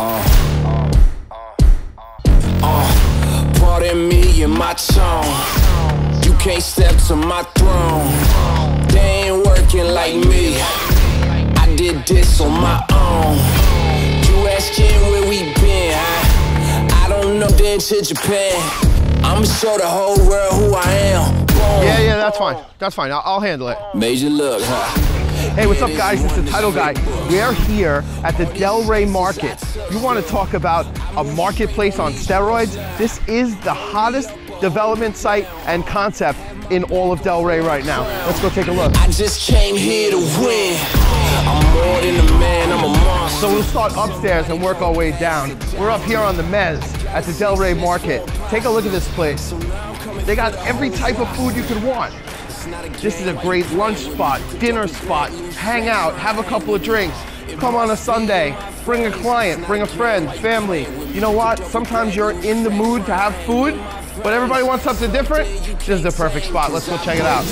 Uh, uh, pardon me and my tone. You can't step to my throne. They ain't working like me. I did this on my own. You asking where we been, huh? I don't know. Then to Japan. I'ma show the whole world who I am. Boom. Yeah, yeah, that's fine. That's fine. I'll, I'll handle it. Major look, huh? Hey, what's up, guys? It's the title guy. We're here at the Delray Market. You want to talk about a marketplace on steroids? This is the hottest development site and concept in all of Delray right now. Let's go take a look. I just came here to win. I'm more than a man, I'm a monster. So we'll start upstairs and work our way down. We're up here on the Mez at the Delray Market. Take a look at this place. They got every type of food you could want. This is a great lunch spot, dinner spot, hang out, have a couple of drinks. Come on a Sunday, bring a client, bring a friend, family. You know what? Sometimes you're in the mood to have food, but everybody wants something different. This is the perfect spot. Let's go check it out.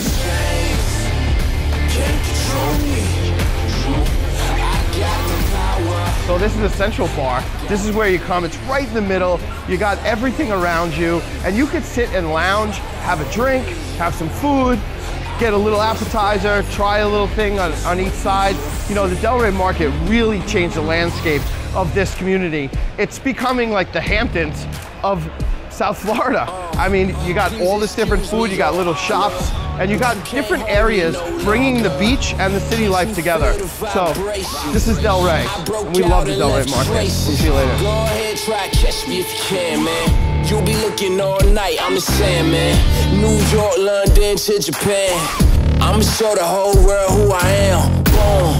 So this is a central bar. This is where you come. It's right in the middle. You got everything around you, and you could sit and lounge, have a drink, have some food, get a little appetizer, try a little thing on, on each side. You know, the Delray Market really changed the landscape of this community. It's becoming like the Hamptons of South Florida. I mean, you got all this different food, you got little shops, and you got different areas bringing the beach and the city life together. So, this is Delray, and we love the Delray Market. We'll see you later. Go ahead, try catch me if you can, man. You'll be looking all night, I'm the Sandman. New York, London to Japan. I'ma show the whole world who I am. Boom.